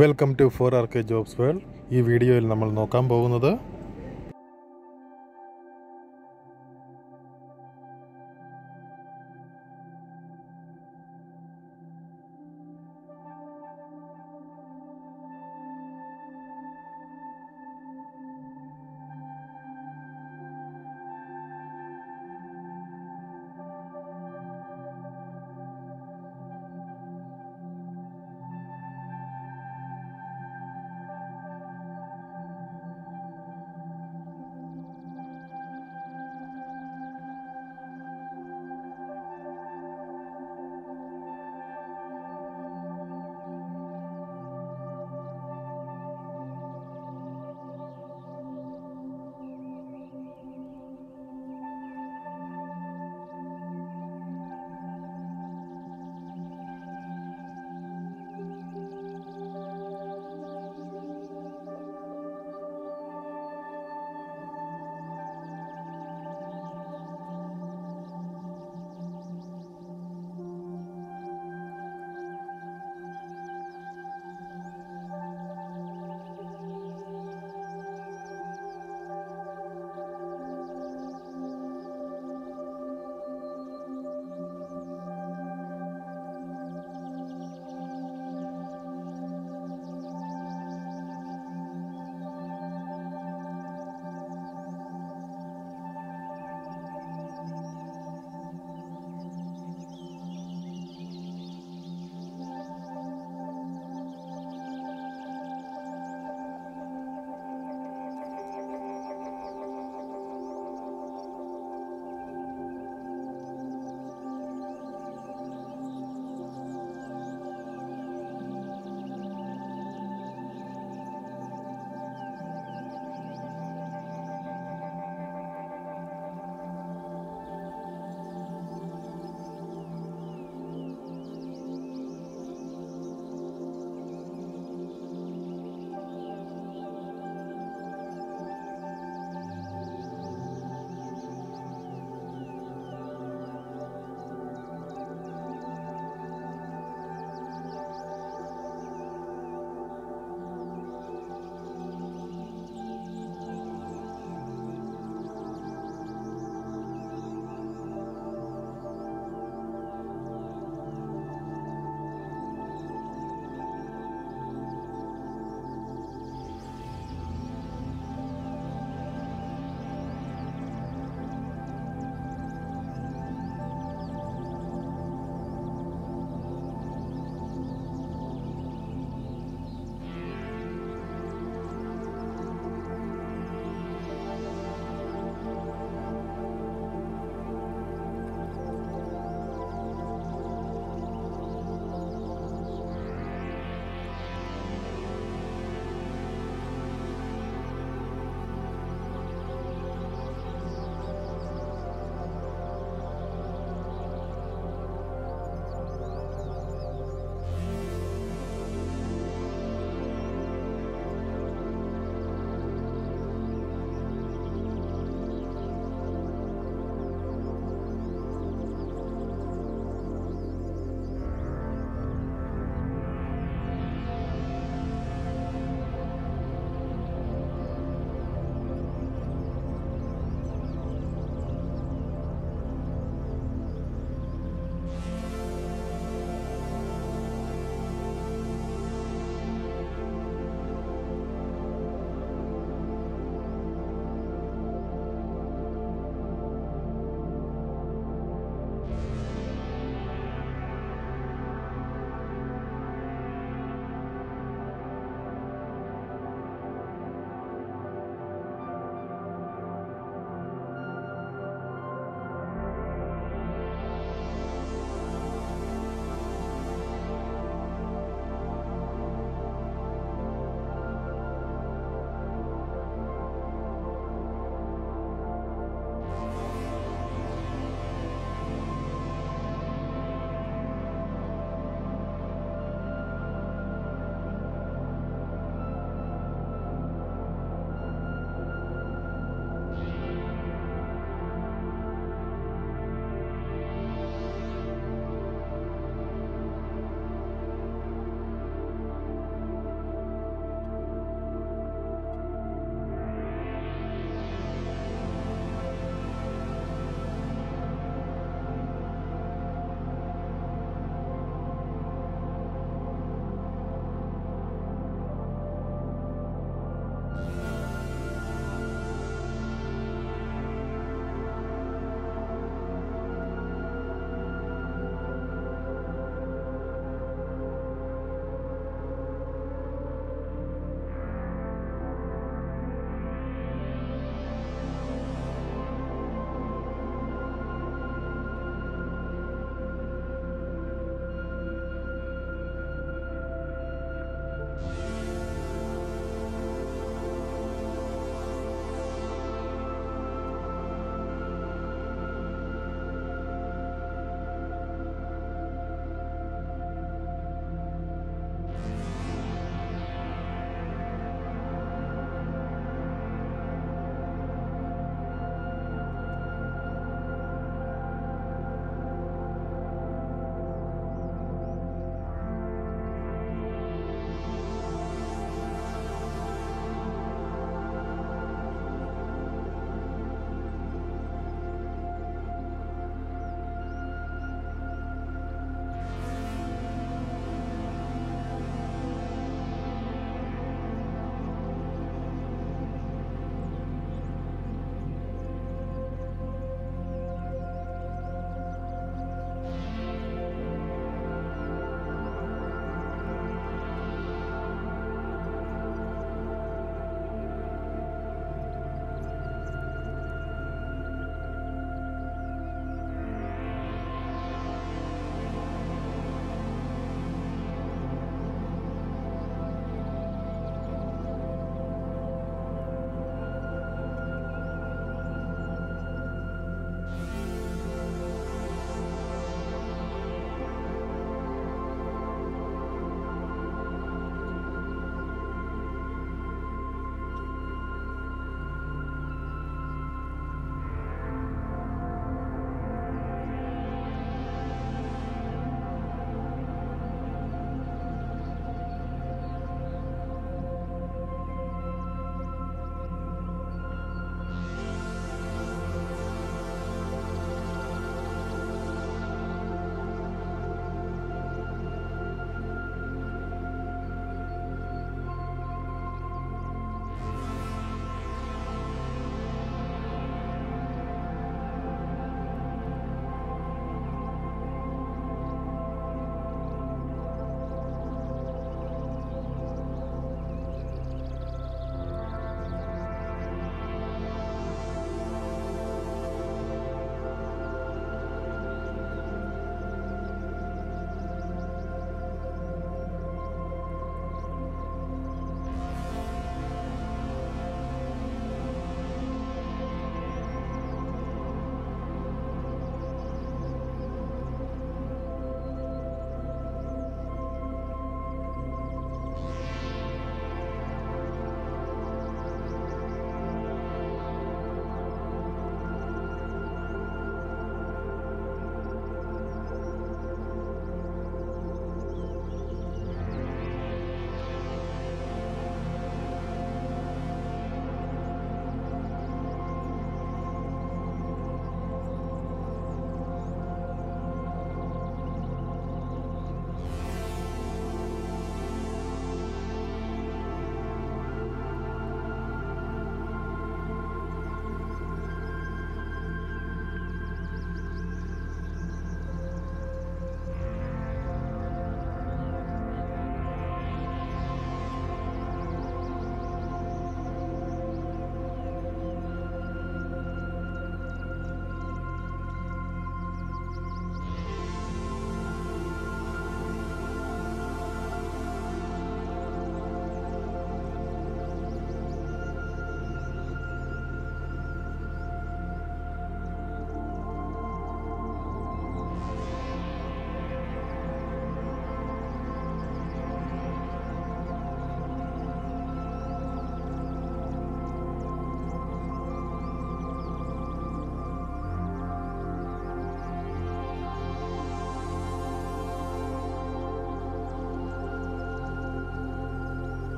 Welcome to four R K jobs world. ഈ വീഡിയോയിൽ നമ്മൾ നോക്കാൻ പോകുന്നത്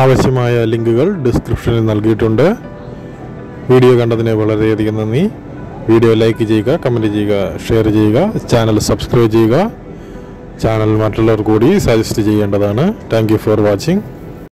ആവശ്യമായ ലിങ്കുകൾ ഡിസ്ക്രിപ്ഷനിൽ നൽകിയിട്ടുണ്ട്. വീഡിയോ കണ്ടതിന് വളരെയധികം നന്ദി. വീഡിയോ ലൈക്ക് ചെയ്യുക കമന്റ് ചെയ്യുക ഷെയർ ചെയ്യുക ചാനൽ സബ്സ്ക്രൈബ് ചെയ്യുക. ചാനൽ മറ്റുള്ളവർ കൂടി സജസ്റ്റ് ചെയ്യേണ്ടതാണ്. Thank for watching.